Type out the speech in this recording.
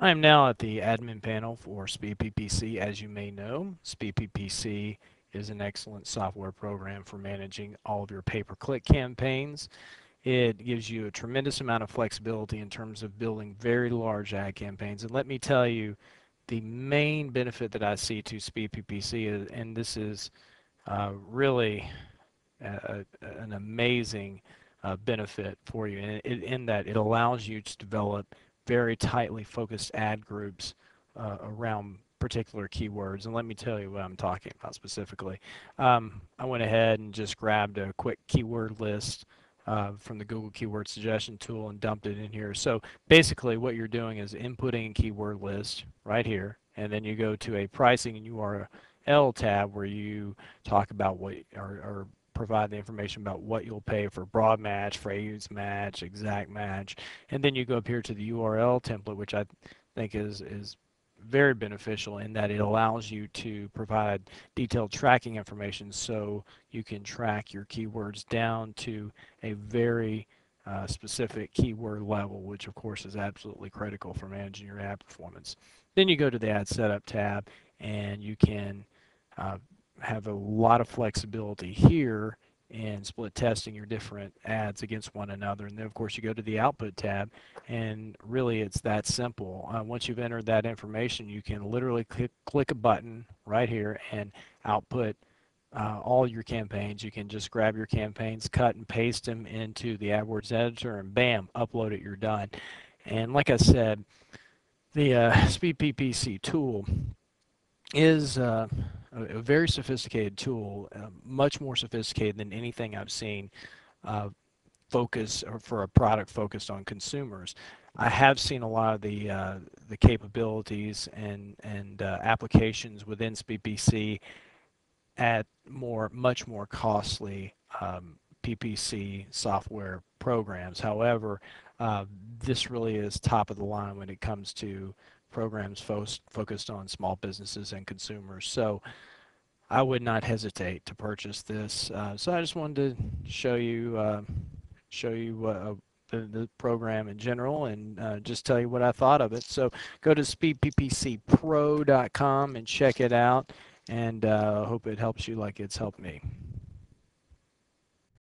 I am now at the admin panel for SpeedPPC. As you may know, SpeedPPC is an excellent software program for managing all of your pay-per-click campaigns. It gives you a tremendous amount of flexibility in terms of building very large ad campaigns. And let me tell you, the main benefit that I see to SpeedPPC, is, and this is uh, really a, an amazing uh, benefit for you, in, in that it allows you to develop very tightly focused ad groups uh, around particular keywords. And let me tell you what I'm talking about specifically. Um, I went ahead and just grabbed a quick keyword list uh, from the Google Keyword Suggestion tool and dumped it in here. So basically what you're doing is inputting a keyword list right here, and then you go to a pricing and URL tab where you talk about what, or, provide the information about what you'll pay for broad match, phrase match, exact match, and then you go up here to the URL template, which I think is is very beneficial in that it allows you to provide detailed tracking information so you can track your keywords down to a very uh, specific keyword level, which of course is absolutely critical for managing your ad performance. Then you go to the ad setup tab and you can uh, have a lot of flexibility here in split testing your different ads against one another. And then, of course, you go to the output tab, and really it's that simple. Uh, once you've entered that information, you can literally click, click a button right here and output uh, all your campaigns. You can just grab your campaigns, cut and paste them into the AdWords editor, and bam, upload it, you're done. And like I said, the uh, Speed PPC tool is uh, a, very sophisticated tool, uh, much more sophisticated than anything I've seen uh, focus or for a product focused on consumers. I have seen a lot of the uh, the capabilities and and uh, applications within SpeedPPC at more much more costly um, PPC software programs. However, uh, this really is top of the line when it comes to programs fo focused on small businesses and consumers. So I would not hesitate to purchase this. Uh, so I just wanted to show you uh, show you uh, the, the, program in general and uh, just tell you what I thought of it. So go to speedppcpro.com and check it out and uh, hope it helps you like it's helped me.